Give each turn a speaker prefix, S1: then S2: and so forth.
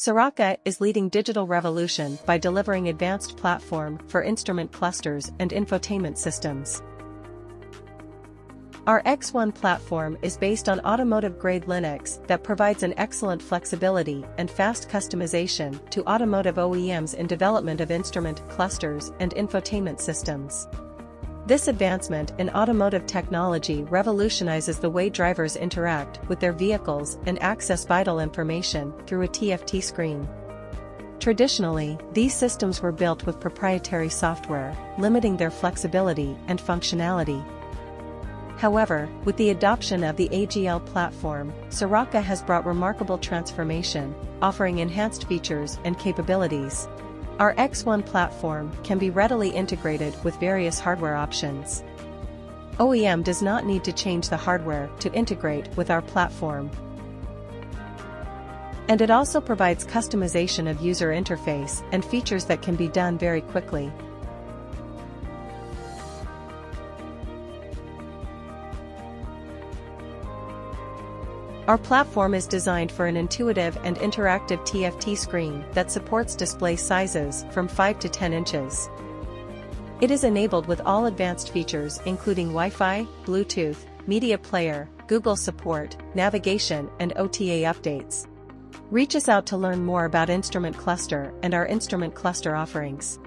S1: Saraca is leading digital revolution by delivering advanced platform for instrument clusters and infotainment systems. Our X1 platform is based on automotive-grade Linux that provides an excellent flexibility and fast customization to automotive OEMs in development of instrument clusters and infotainment systems. This advancement in automotive technology revolutionizes the way drivers interact with their vehicles and access vital information through a TFT screen. Traditionally, these systems were built with proprietary software, limiting their flexibility and functionality. However, with the adoption of the AGL platform, Saraca has brought remarkable transformation, offering enhanced features and capabilities. Our X1 platform can be readily integrated with various hardware options. OEM does not need to change the hardware to integrate with our platform. And it also provides customization of user interface and features that can be done very quickly. Our platform is designed for an intuitive and interactive TFT screen that supports display sizes from 5 to 10 inches. It is enabled with all advanced features including Wi-Fi, Bluetooth, media player, Google support, navigation and OTA updates. Reach us out to learn more about Instrument Cluster and our Instrument Cluster offerings.